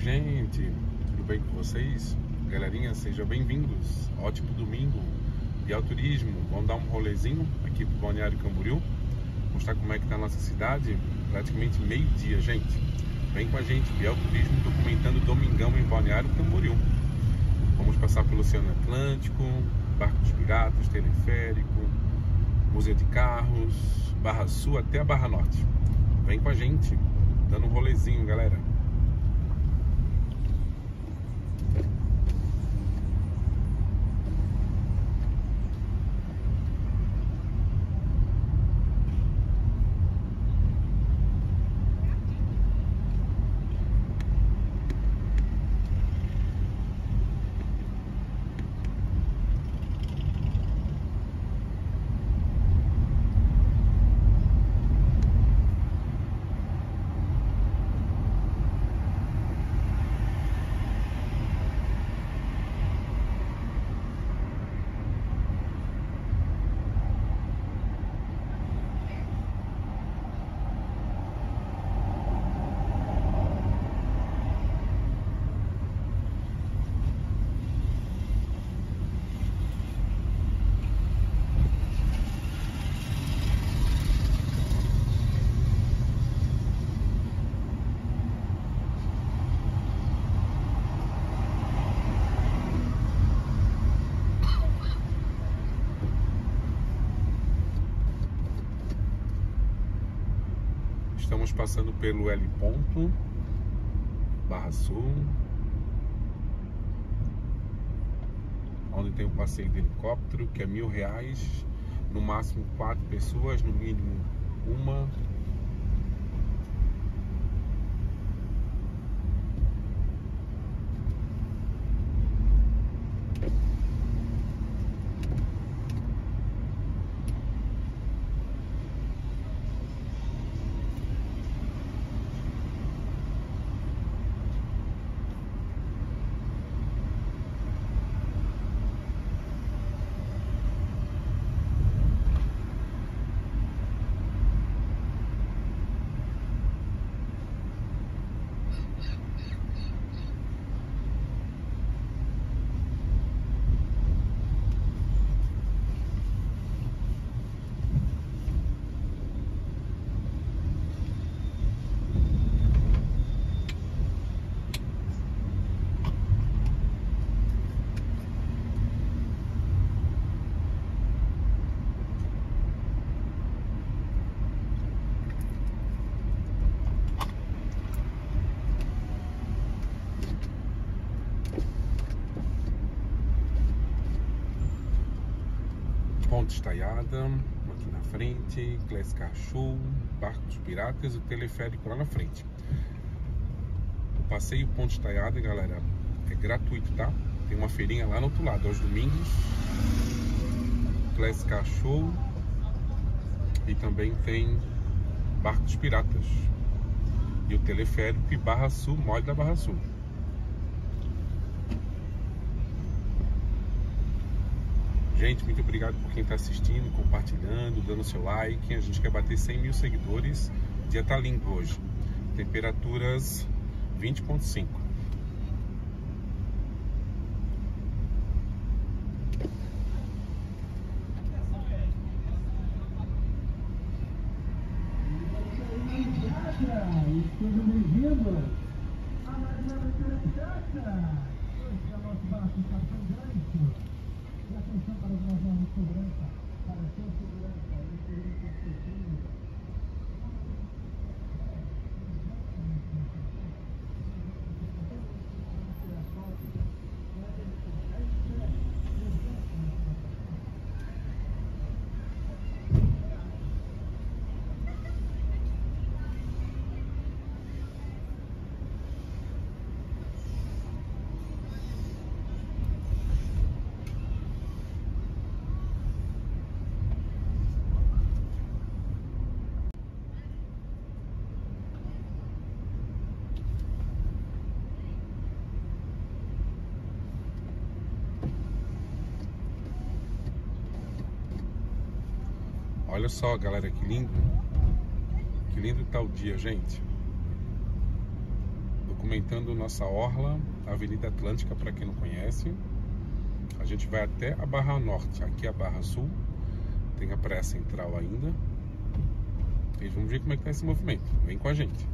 gente, tudo bem com vocês? Galerinha, sejam bem-vindos. Ótimo domingo. Biel Turismo, vamos dar um rolezinho aqui pro Balneário Camboriú, mostrar como é que tá a nossa cidade, praticamente meio-dia, gente. Vem com a gente, Biel Turismo, documentando Domingão em Balneário Camboriú. Vamos passar pelo Oceano Atlântico, Barco dos Piratas, Teleférico, Museu de Carros, Barra Sul até a Barra Norte. Vem com a gente, dando um rolezinho, galera. Estamos passando pelo L ponto, Barra Sul, onde tem o passeio de helicóptero, que é mil reais, no máximo quatro pessoas, no mínimo uma. Estaiada, aqui na frente, Car Show, Barco dos Piratas o teleférico lá na frente. O passeio Ponte Estaiada, galera, é gratuito, tá? Tem uma feirinha lá no outro lado, aos domingos. Car Show e também tem Barco dos Piratas e o teleférico e Barra Sul, Mole da Barra Sul. Gente, muito obrigado por quem está assistindo, compartilhando, dando seu like. A gente quer bater 100 mil seguidores. O dia tá lindo hoje. Temperaturas 20.5. Sejam bem-vindos a mais uma Pirata. Hoje é o nosso barco Capitão Gancho. E atenção para os nossos novos segurança, para a sua segurança, esse é o seu Olha só, galera, que lindo. Que lindo tá o dia, gente. Documentando nossa orla, Avenida Atlântica, para quem não conhece. A gente vai até a Barra Norte, aqui a Barra Sul, tem a Praia Central ainda. E vamos ver como é que tá esse movimento. Vem com a gente.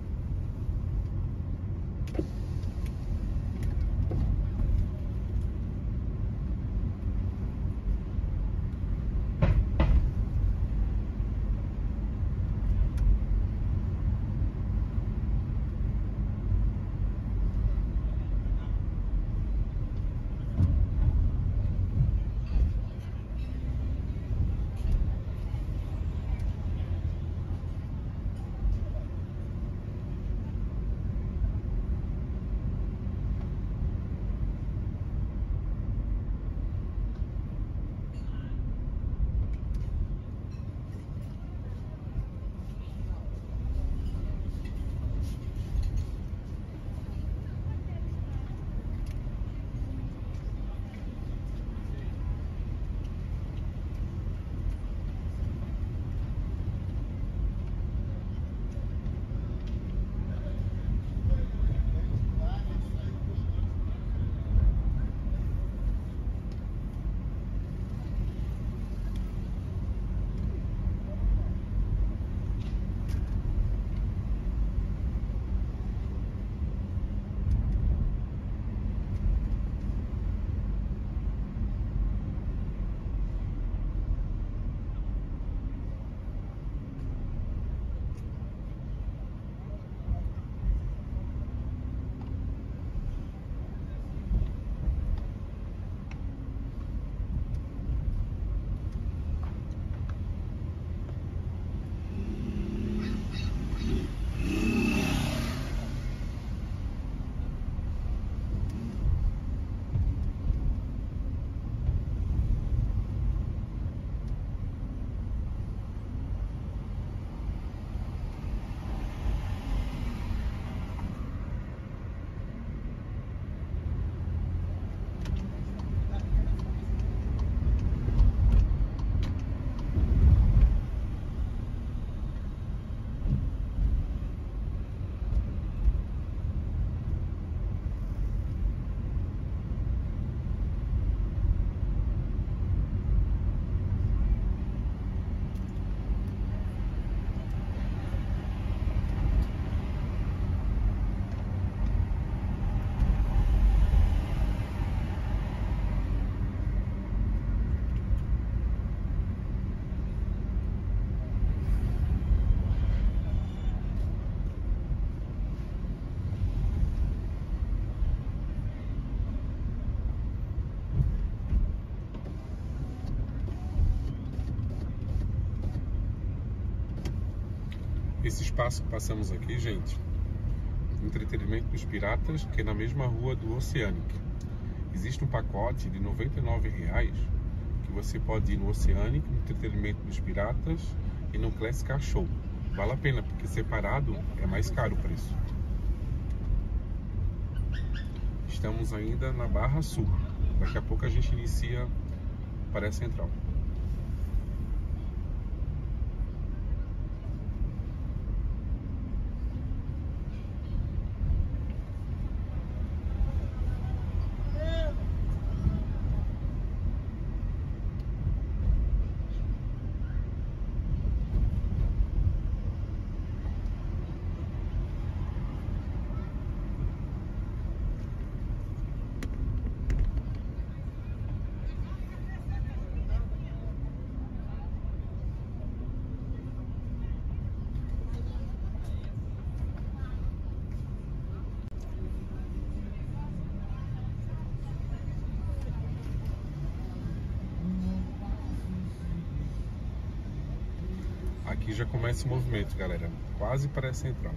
Esse espaço que passamos aqui, gente, entretenimento dos piratas, que é na mesma rua do Oceanic. Existe um pacote de R$ 99,00 que você pode ir no Oceanic, no entretenimento dos piratas e no Classic Car Show. Vale a pena, porque separado é mais caro o preço. Estamos ainda na Barra Sul. Daqui a pouco a gente inicia para a Central. Aqui já começa o movimento, galera. Quase para a central.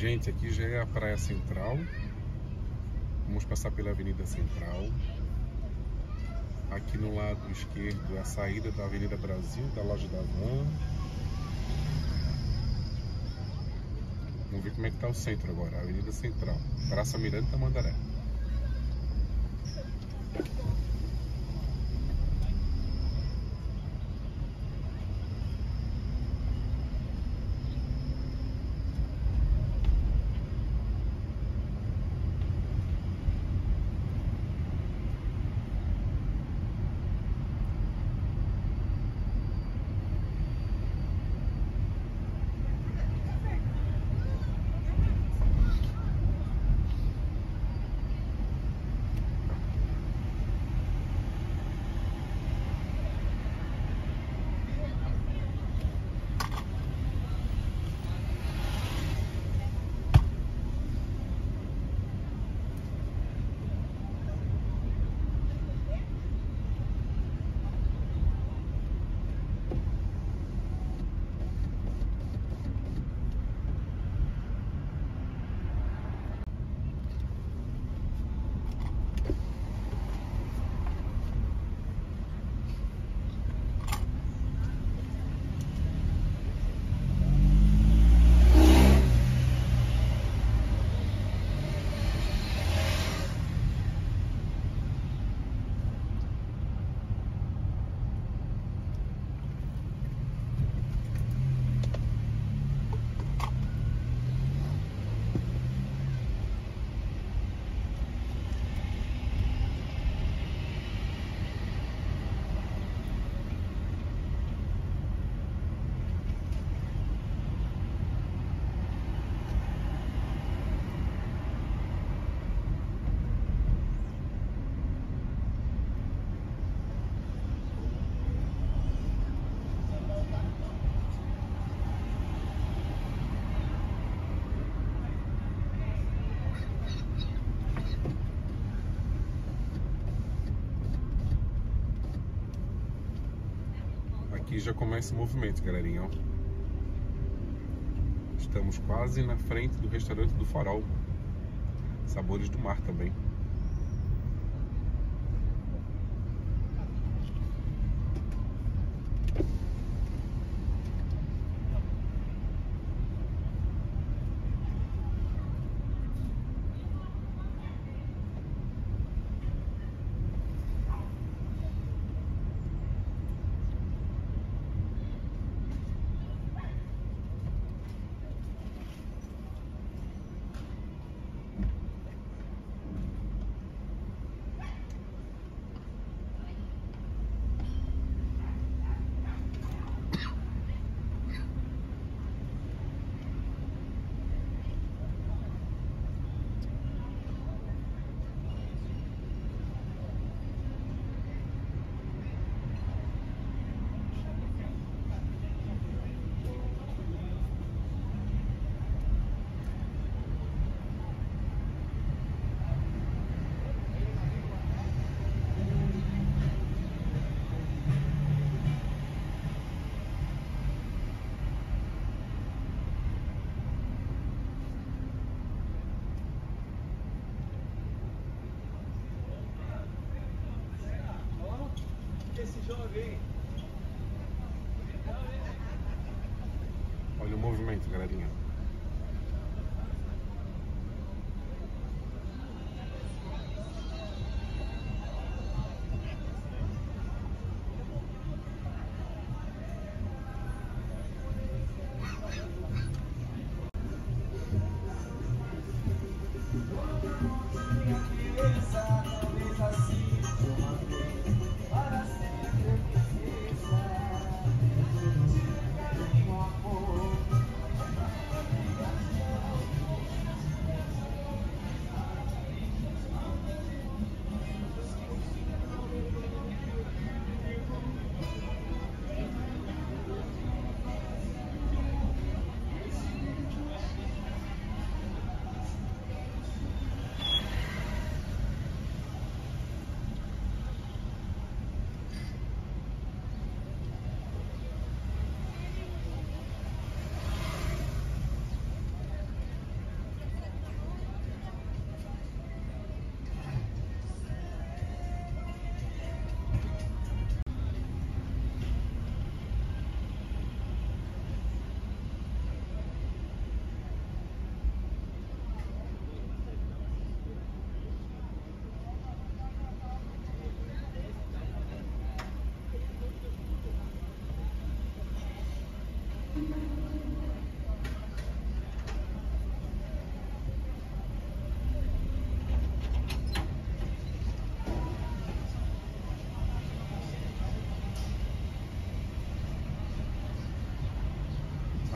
Gente, aqui já é a Praia Central. Vamos passar pela Avenida Central. Aqui no lado esquerdo é a saída da Avenida Brasil, da loja da Van. Vamos ver como é que está o centro agora, a Avenida Central. Praça Miranda Tamandaré. Já começa o movimento, galerinha. Ó. Estamos quase na frente do restaurante do Farol. Sabores do mar também. Olha o movimento, galerinha.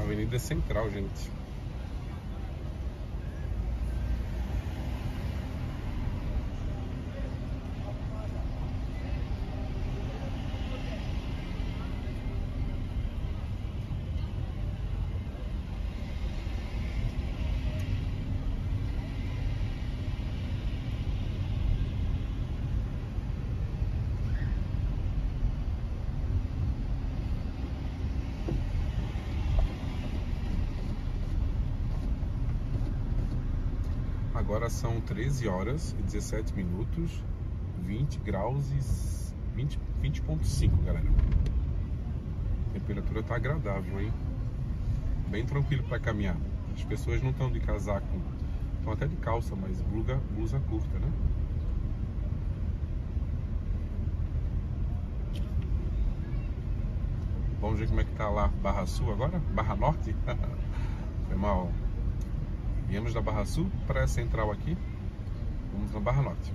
Avenida Central, gente. Agora são 13 horas e 17 minutos, 20 graus e 20,5, 20 galera. A temperatura tá agradável, hein? Bem tranquilo para caminhar. As pessoas não estão de casaco, estão até de calça, mas blusa, blusa curta, né? Vamos ver como é que tá lá Barra Sul agora? Barra Norte? Foi mal. Viemos da Barra Sul para a central aqui. Vamos na Barra Norte.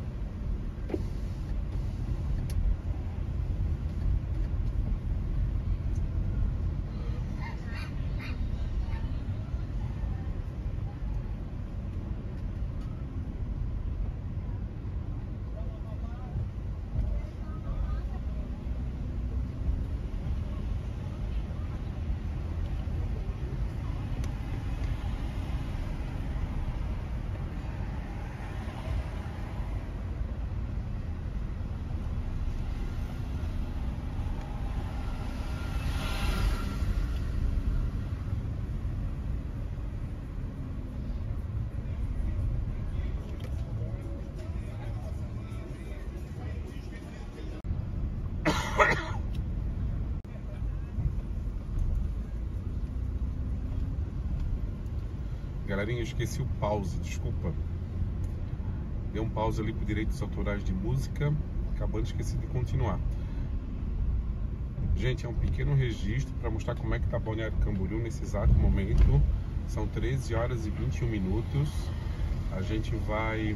Galerinha, eu esqueci o pause, desculpa. Dei um pause ali por direitos autorais de música, acabando esqueci de continuar. Gente, é um pequeno registro para mostrar como é que tá Balneário Camboriú nesse exato momento. São 13 horas e 21 minutos. A gente vai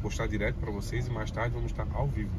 postar direto para vocês e mais tarde vamos estar ao vivo.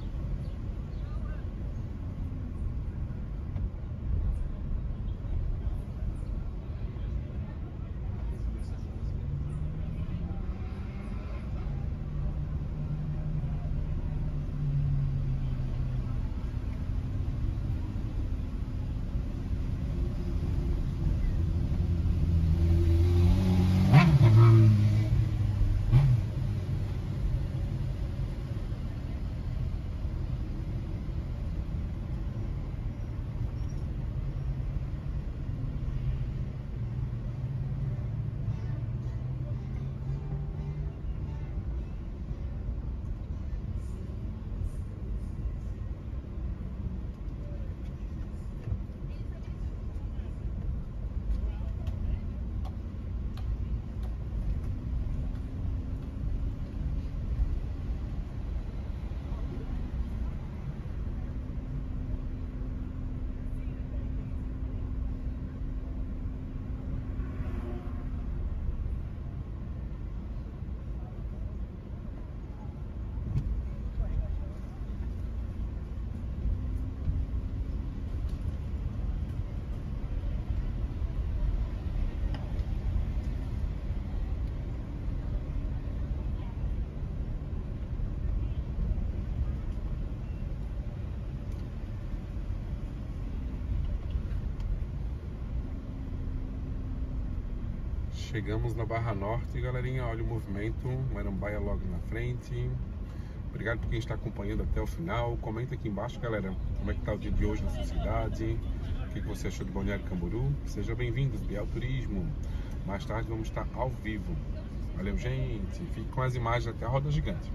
Chegamos na Barra Norte, galerinha. Olha o movimento, Marambaia logo na frente. Obrigado por quem está acompanhando até o final. Comenta aqui embaixo, galera, como é que tá o dia de hoje na sua cidade. O que, você achou de Balneário Camboriú. Seja bem-vindos, Biel Turismo. Mais tarde vamos estar ao vivo. Valeu, gente. Fique com as imagens até a roda gigante.